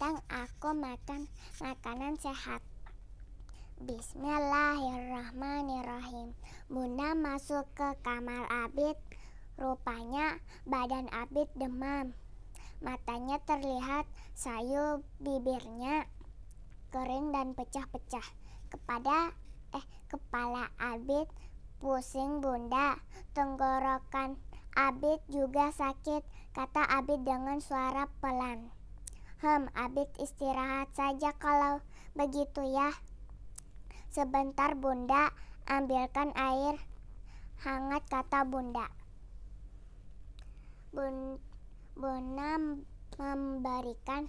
tentang aku makan makanan sehat. Bismillahirrahmanirrahim. Bunda masuk ke kamar Abid. Rupanya badan Abid demam. Matanya terlihat sayu bibirnya kering dan pecah-pecah. Kepada eh kepala Abid pusing bunda. Tenggorokan Abid juga sakit, kata Abid dengan suara pelan. Hem, Abid istirahat saja kalau begitu ya. Sebentar bunda, ambilkan air hangat kata bunda. Bun, bunda memberikan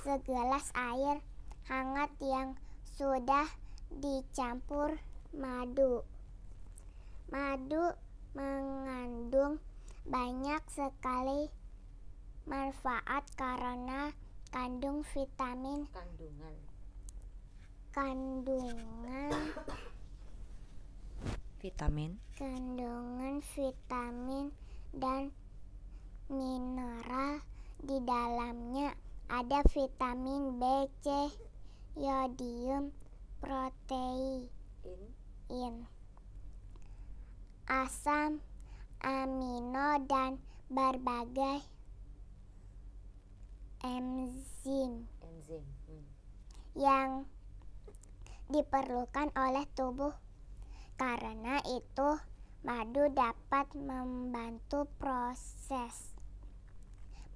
segelas air hangat yang sudah dicampur madu. Madu mengandung banyak sekali manfaat karena kandung vitamin. Kandungan. Kandungan. Vitamin. Kandungan vitamin dan mineral di dalamnya. Ada vitamin B, C, yodium, protein, asam amino dan berbagai enzim enzim hmm. yang diperlukan oleh tubuh. Karena itu, madu dapat membantu proses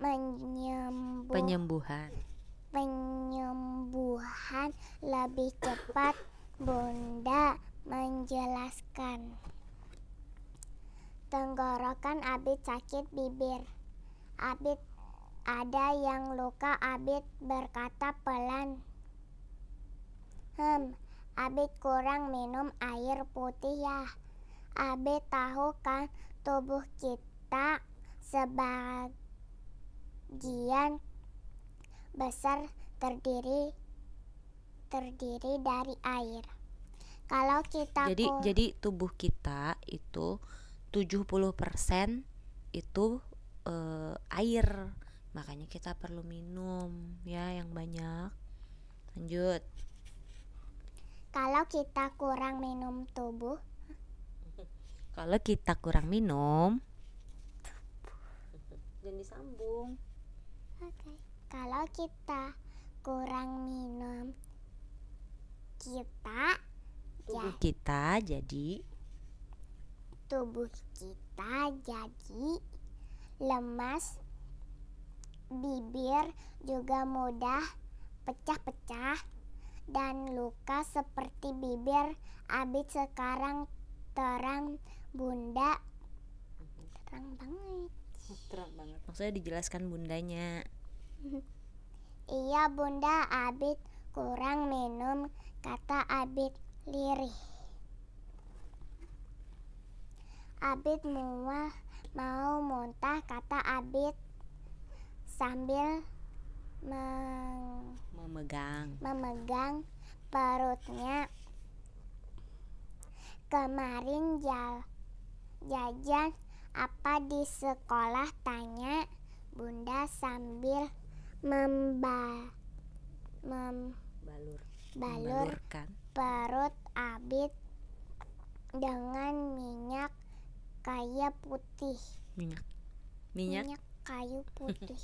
menyembuh, penyembuhan penyembuhan lebih cepat. Bunda menjelaskan. Tenggorokan Abid sakit bibir. Abid ada yang luka. Abid berkata pelan. Hmm, Abid kurang minum air putih ya. Abid tahu kan tubuh kita sebagian besar terdiri terdiri dari air. Kalau kita jadi jadi tubuh kita itu 70% itu uh, air makanya kita perlu minum ya yang banyak. Lanjut. Kalau kita kurang minum tubuh? Kalau kita kurang minum? Dan disambung. Oke. Okay. kalau kita kurang minum kita tubuh ya. kita jadi? Tubuh kita jadi lemas, bibir juga mudah pecah-pecah, dan luka seperti bibir. Abid sekarang terang bunda. Terang banget. Terang banget. Maksudnya dijelaskan bundanya. Iya bunda. Abid kurang minum kata Abid lirih. Abid mual mau muntah kata Abid sambil meng memegang. memegang perutnya. Kemarin jal jajan apa di sekolah? Tanya bunda sambil memba mem balur. balur perut Abid dengan minyak kayu putih. Minyak. Minyak, minyak kayu putih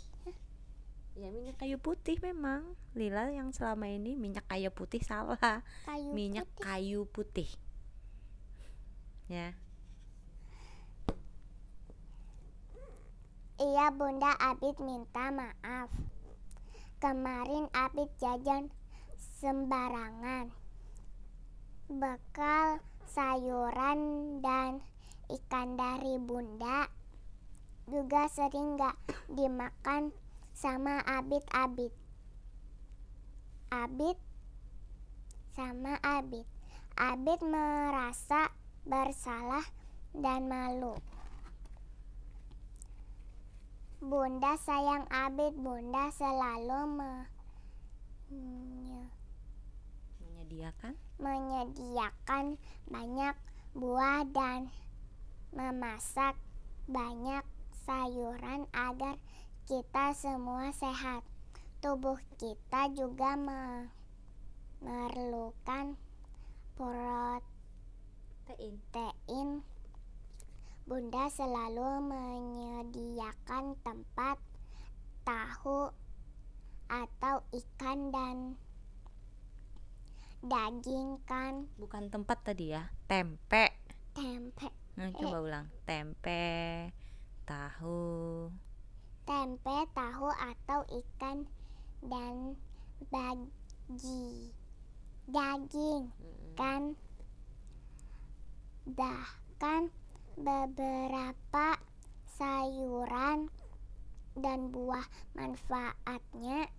ya minyak kayu putih memang. Lila yang selama ini minyak kayu putih salah. Kayu minyak putih. kayu putih. Ya. Iya bunda Abid minta maaf. Kemarin Abid jajan sembarangan. Bekal sayuran dan ikan dari bunda juga sering gak dimakan sama abid-abid. Abid sama abid. Abid merasa bersalah dan malu. Bunda sayang Abid, Bunda selalu me menyediakan menyediakan banyak buah dan memasak banyak sayuran agar kita semua sehat. Tubuh kita juga memerlukan protein. Tein. Bunda selalu menyediakan tempat tahu atau ikan dan daging kan Bukan tempat tadi ya, tempe. tempe Nah, coba ulang. Tempe, tahu. Tempe tahu atau ikan dan bagi daging. Kan bahkan beberapa sayuran dan buah manfaatnya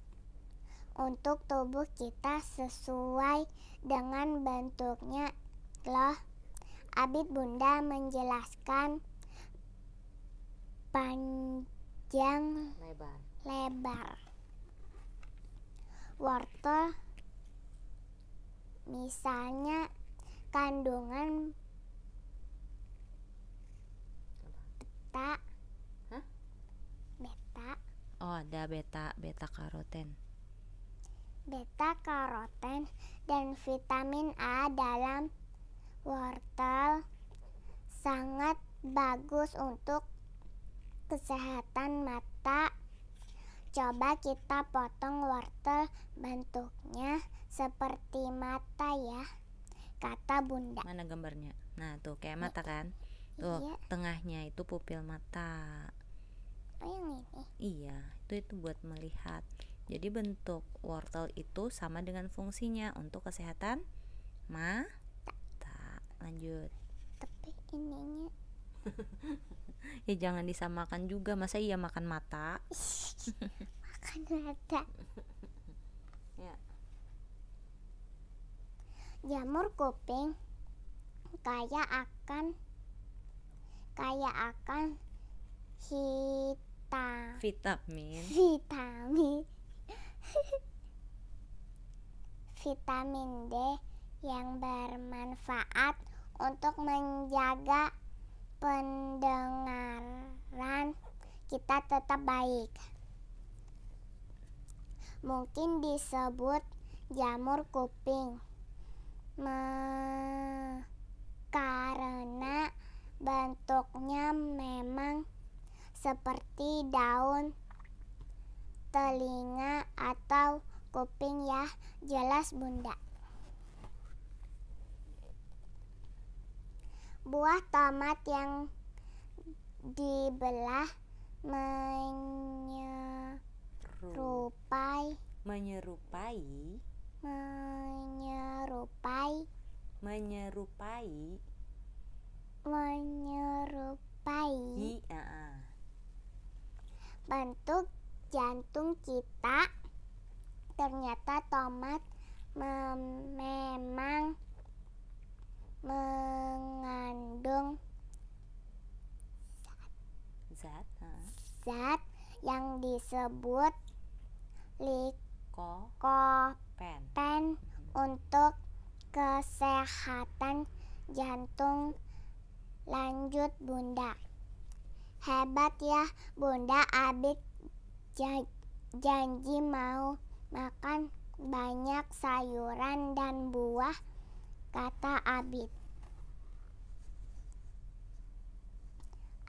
untuk tubuh kita sesuai dengan bentuknya. Loh Abid Bunda menjelaskan panjang Lebar. lebar wortel misalnya kandungan beta Hah? beta Oh, ada beta, beta karoten. beta karoten dan vitamin A dalam wortel sangat bagus untuk kesehatan mata. Coba kita potong wortel bentuknya seperti mata ya, kata Bunda. Mana gambarnya? Nah, tuh kayak mata kan? Tuh, Iya, tengahnya itu pupil mata. oh yang ini. Iya, itu itu buat melihat. Jadi bentuk wortel itu sama dengan fungsinya untuk kesehatan mata. Lanjut. Tapi ininya Ya jangan disamakan juga, masa iya makan mata? makan mata. Ya. Jamur kuping kaya akan kaya akan hitam Vitamin. vitamin vitamin D yang bermanfaat untuk menjaga pendengaran kita tetap baik. Mungkin disebut jamur kuping. Me- karena bentuknya memang seperti daun telinga atau kuping ya. Jelas bunda buah tomat yang dibelah menyerupai menyerupai? menyerupai menyerupai? menyerupai i bentuk jantung kita. Ternyata tomat mem- memang mengandung zat ah. Zat yang disebut ko likopen pen untuk kesehatan jantung. Lanjut bunda. Hebat ya bunda. Abid ja- janji mau makan banyak sayuran dan buah kata abid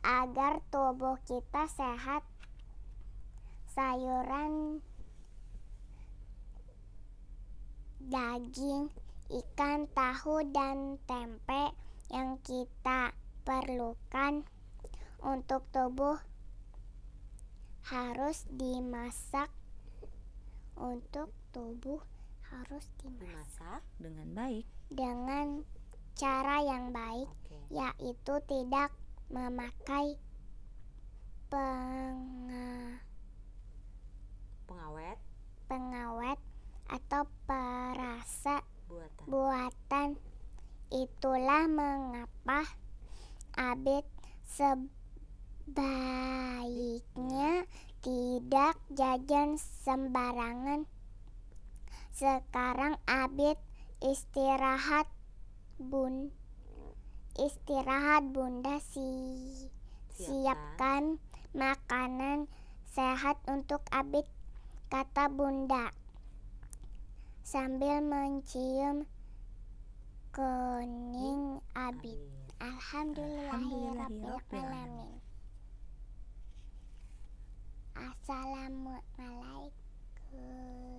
agar tubuh kita sehat. Sayuran daging ikan, tahu, dan tempe yang kita perlukan untuk tubuh harus dimasak. Untuk tubuh harus dimasak dimasak dengan baik. dengan cara yang baik oke. yaitu tidak memakai penga- pengawet pengawet atau perasa buatan buatan. Itulah mengapa Abid sebaiknya tidak jajan sembarangan. Sekarang Abid istirahat bun istirahat bunda si Siapkan. siapkan makanan sehat untuk Abid, kata Bunda. Sambil mencium kening Abid. Alhamdulillahirrahmanirrahim. Assalamualaikum.